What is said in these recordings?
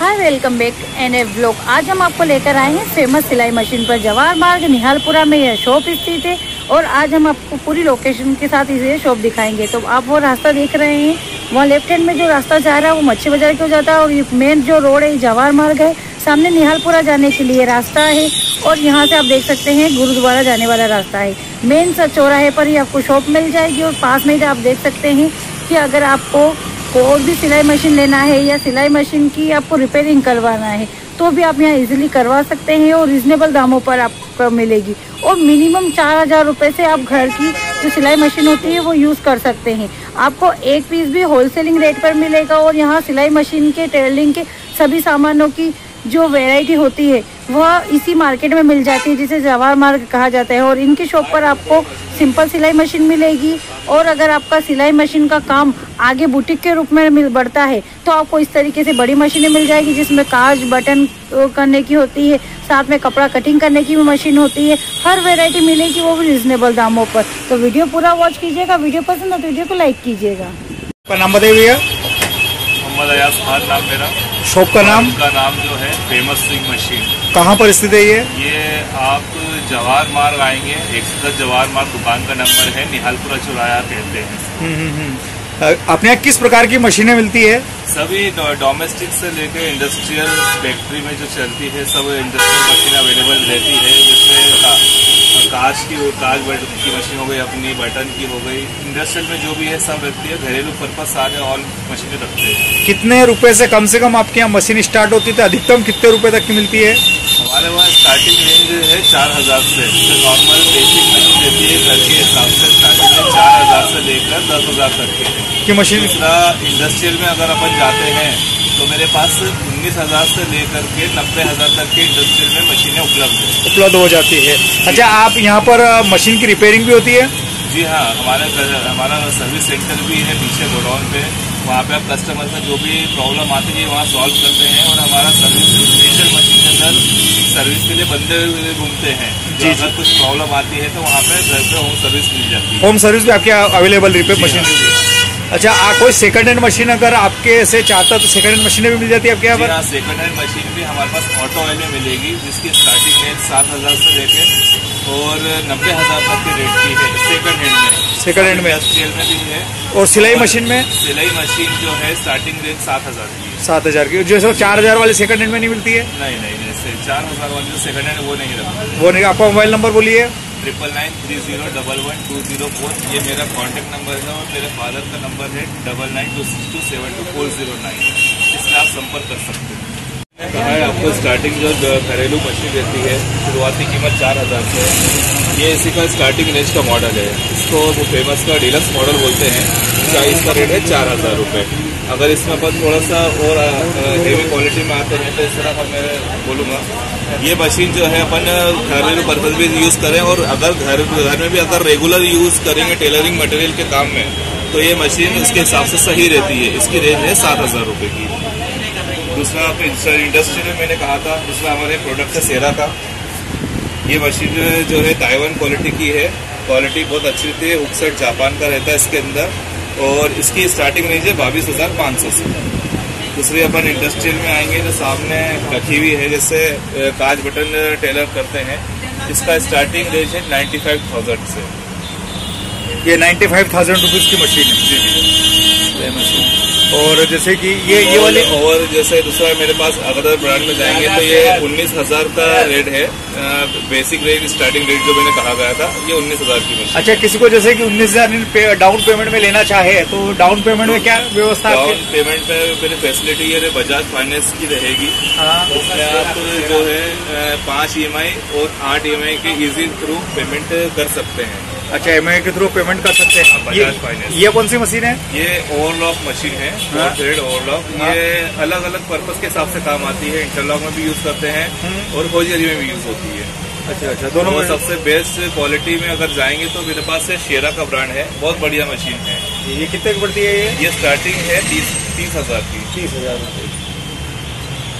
Hi, welcome back in a blog. आज हम आपको लेकर आए हैं फ़ेमस सिलाई मशीन पर जवाहर मार्ग, निहालपुरा में यह शॉप स्थित है और आज हम आपको पूरी लोकेशन के साथ इसे शॉप दिखाएँगे। तो आप वो रास्ता देख रहे हैं, वहाँ लेफ़्ट हैंड में जो रास्ता जा रहा है, वो मच्छी बाज़ार को जाता है और ये मेन जो रोड है जवाहर मार्ग है। सामने निहालपुरा जाने के लिए रास्ता है और यहाँ से आप देख सकते हैं गुरुद्वारा जाने वाला रास्ता है। मेन सा चौराहे पर ही आपको शॉप मिल जाएगी और पास में ही आप देख सकते हैं कि अगर आपको कोई भी सिलाई मशीन लेना है या सिलाई मशीन की आपको रिपेयरिंग करवाना है तो भी आप यहाँ इजीली करवा सकते हैं और रिजनेबल दामों पर आपको मिलेगी। और मिनिमम चार हज़ार रुपये से आप घर की जो सिलाई मशीन होती है, वो यूज़ कर सकते हैं। आपको एक पीस भी होलसेलिंग रेट पर मिलेगा और यहाँ सिलाई मशीन के टेलरिंग के सभी सामानों की जो वेराइटी होती है, वह इसी मार्केट में मिल जाती है, जिसे जवाहर मार्ग कहा जाता है। और इनकी शॉप पर आपको सिंपल सिलाई मशीन मिलेगी। और अगर आपका सिलाई मशीन का काम आगे बुटीक के रूप में मिल, बढ़ता है तो आपको इस तरीके से बड़ी मशीनें मिल जाएगी, जिसमें काज बटन करने की होती है, साथ में कपड़ा कटिंग करने की भी मशीन होती है। हर वेरायटी मिलेगी वो भी रिजनेबल दामों पर। तो वीडियो पूरा वॉच कीजिएगा वीडियो पसंद है तो वीडियो को लाइक कीजिएगा। नाम बताइए भैया। मोहम्मद अयाज खान नाम मेरा। शॉप का नाम? का नाम जो है फ़ेमस स्विंग मशीन। कहाँ पर स्थित है ये? ये आप जवाहर मार्ग आएँगे एक सौ दस जवाहर मार्ग दुकान का नंबर है निहालपुरा चौराया कहते हैं। हम्म, हम्म, हम्म। अपने यहाँ किस प्रकार की मशीनें मिलती है? सभी डोमेस्टिक से लेकर इंडस्ट्रियल फैक्ट्री में जो चलती है सब इंडस्ट्रियल मशीन अवेलेबल रहती है जैसे काज की काज की मशीन हो गई अपनी बटन की हो गई। इंडस्ट्रियल में जो भी है सब रखती है। घरेलू पर्पज सारे ऑल मशीनें रखते हैं। कितने रुपए से कम से कम आपके यहाँ मशीन स्टार्ट होती है अधिकतम कितने रुपए तक की मिलती है? हमारे वहाँ स्टार्टिंग रेंज है चार हज़ार से। नॉर्मल बेसिक मशीन रहती है घर के हिसाब से स्टार्टिंग है चार हज़ार से लेकर दस हज़ार तक के। की मशीन दूसरा इंडस्ट्रियल में अगर अपन जाते हैं तो मेरे पास उन्नीस हज़ार से लेकर के नब्बे हज़ार तक के इंडस्ट्रियल में मशीनें उपलब्ध है। उपलब्ध हो जाती है। अच्छा आप यहाँ पर मशीन की रिपेयरिंग भी होती है? जी हाँ हमारे हमारा सर्विस सेंटर भी है पीछे गोडाउन पे। वहाँ पे आप कस्टमर का जो भी प्रॉब्लम आती है वहाँ सॉल्व करते हैं और हमारा सर्विस स्पेशल मशीन के अंदर सर्विस के लिए बंदे घूमते हैं। जी अगर कुछ प्रॉब्लम आती है तो वहाँ पे घर पे होम सर्विस मिल जाती है। होम सर्विस भी आपके अवेलेबल रिपेयर मशीन अच्छा आ, कोई सेकंड हैंड मशीन अगर आपके से चाहता तो सेकंड हैंड मशीनें भी मिल जाती है आपके यहाँ पर? सेकंड हैंड मशीन भी हमारे पास ऑटो ऑयल में मिलेगी जिसकी स्टार्टिंग रेट सात हज़ार से लेके और नब्बे हज़ार तक की रेट की है सेकंड हैंड में। सेकंड हैंड में। सेल में भी है। और सिलाई मशीन में? सिलाई मशीन जो है स्टार्टिंग रेट सात हज़ार की सात हज़ार की। जो चार हज़ार वाली सेकंड हैंड में नहीं मिलती है? नहीं नहीं नहीं चार हज़ार वाली जो सेकंड हैंड वो नहीं रखा वो नहीं आपका मोबाइल नंबर बोलिए। Triple nine three zero double one two zero four ये मेरा कॉन्टेक्ट नंबर है और मेरे फादर का नंबर है double nine two six two seven two four zero nine इससे आप संपर्क कर सकते हैं। कहा है, आपको स्टार्टिंग जो घरेलू मछली रहती है, शुरुआती कीमत चार हज़ार से है। ये इसी का स्टार्टिंग रेंज का मॉडल है। इसको फ़ेमस का डीलक्स मॉडल बोलते हैं, इसका रेट है चार हज़ार रुपये अगर इसमें अपन थोड़ा सा और हेवी क्वालिटी में आते हैं तो इस तरह मैं बोलूँगा। ये मशीन जो है अपन घरेलू पर्पज भी यूज़ करें और अगर घर घर में भी अगर रेगुलर यूज़ करेंगे टेलरिंग मटेरियल के काम में तो ये मशीन उसके हिसाब से सही रहती है। इसकी रेंज है सात हज़ार रुपये की। दूसरा आप इंडस्ट्री में मैंने कहा था दूसरा हमारे प्रोडक्ट है सेरा का। ये मशीन जो है ताइवान क्वालिटी की है। क्वालिटी बहुत अच्छी रहती है उकसठ जापान का रहता है इसके अंदर। और इसकी स्टार्टिंग रेंज है बाईस हज़ार पाँच सौ से। दूसरी अपन इंडस्ट्रियल में आएँगे तो सामने रखी हुई है जैसे काज बटन टेलर करते हैं। इसका स्टार्टिंग रेंज है नाइन्टी फाइव थाउज़ेंड से। ये नाइन्टी फाइव थाउज़ेंड रुपीज़ की मशीन है। जी मशीन और जैसे कि ये ये वाले और जैसे दूसरा मेरे पास अगर ब्रांड में जाएँगे तो ये उन्नीस हज़ार का रेट है। बेसिक रेट स्टार्टिंग रेट जो मैंने कहा गया था ये उन्नीस हज़ार की मशीन अच्छा किसी को जैसे कि उन्नीस हज़ार डाउन पेमेंट में लेना चाहे तो डाउन पेमेंट में क्या व्यवस्था डाउन पेमेंट पे मेरी फैसिलिटी ये बजाज फाइनेंस की रहेगी। हाँ। उसमें आप जो है पाँच ई और आठ ई के इजी थ्रू पेमेंट कर सकते हैं। अच्छा एम के थ्रू पेमेंट कर सकते हैं। हाँ, ये, ये कौन सी मशीन है? ये ओवरलॉक मशीन है थ्रेड हाँ। ओवरलॉक हाँ। ये अलग अलग पर्पज के हिसाब से काम आती है। इंटरलॉक में भी यूज़ करते हैं हम्म। और होजियरी में भी यूज़ होती है। अच्छा अच्छा दोनों में सबसे बेस्ट क्वालिटी में अगर जाएँगे तो मेरे पास से शेरा का ब्रांड है। बहुत बढ़िया मशीन है। ये कितने की पड़ती है ये? ये स्टार्टिंग है तीस तीस हज़ार की। तीस हज़ार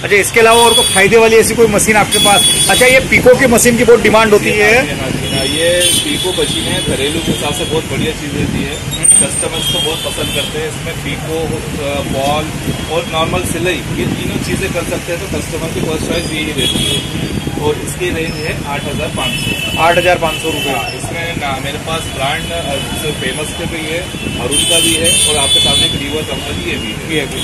अच्छा इसके अलावा और कोई फ़ायदे वाली ऐसी कोई मशीन आपके पास? अच्छा ये पीको की मशीन की बहुत डिमांड होती है। हाँ हाँ हाँ, ये पीको मशीन है घरेलू के हिसाब से बहुत बढ़िया चीज़ रहती है। कस्टमर्स को बहुत पसंद करते हैं। इसमें पीको बॉल और नॉर्मल सिलाई ये तीनों चीज़ें कर सकते हैं तो कस्टमर की फ़र्स्ट चॉइस यही रहती है। और इसकी रेंज है आठ हज़ार पाँच सौ। आठ हज़ार पाँच सौ रुपये इसमें ना मेरे पास ब्रांड फ़ेमस के भी है अरुण का भी है और आपके सामने एक रीवर कंपनी ये भी है। ये भी।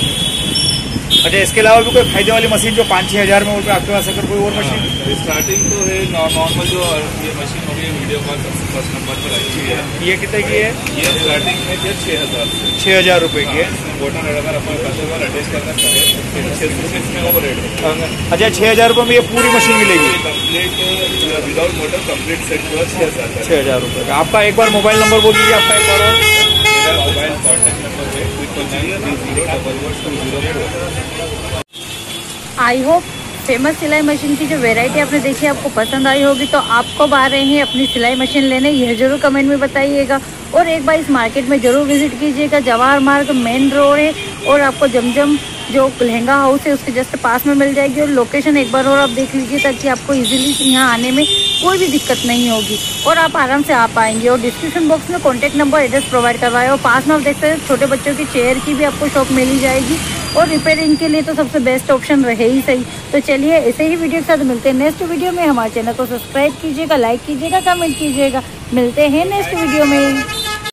अच्छा इसके अलावा भी कोई फ़ायदे वाली मशीन जो पाँच छः हज़ार में हो आपके पास अगर कोई और मशीन? स्टार्टिंग तो है नॉर्मल जो ये मशीन हो गई वीडियो कॉल फ़र्स्ट नंबर पर आई हुई है। ये कितने की है? ये स्टार्टिंग में है छः हज़ार छः हज़ार रुपये की है। बटन अगर अपन कस्टमर अटैच करना चाहे तो छः सौ रुपये वो रेट है अच्छा छः हज़ार रुपये में ये पूरी मशीन मिलेगी। विदाउट मोटर कंप्लीट सेट जो है छः हज़ार छः हज़ार रुपये आपका एक बार मोबाइल नंबर बोल दीजिए आपका एक बार और। मोबाइल कॉन्टैक्ट नंबर है। आई होप फ़ेमस सिलाई मशीन की जो वेराइटी आपने देखी, आपको पसंद आई होगी तो आप कब आ रहे हैं अपनी सिलाई मशीन लेने, यह ज़रूर कमेंट में बताइएगा। और एक बार इस मार्केट में ज़रूर विज़िट कीजिएगा, जवाहर मार्ग मेन रोड है, और आपको जमजम जो लहंगा हाउस है, उसके जस्ट पास में मिल जाएगी और लोकेशन एक बार और आप देख लीजिए ताकि आपको इजीली यहाँ आने में कोई भी दिक्कत नहीं होगी। और आप आराम से आ पाएँगे और डिस्क्रिप्शन बॉक्स में कॉन्टैक्ट नंबर एड्रेस प्रोवाइड करवाए और पास में आप देख सकते हैं छोटे बच्चों की चेयर की भी आपको शॉप मिली जाएगी। और रिपेयरिंग के लिए तो सबसे बेस्ट ऑप्शन रहे ही सही। तो चलिए ऐसे ही वीडियो के साथ मिलते हैं नेक्स्ट वीडियो में। हमारे चैनल को सब्सक्राइब कीजिएगा लाइक कीजिएगा कमेंट कीजिएगा। मिलते हैं नेक्स्ट वीडियो में।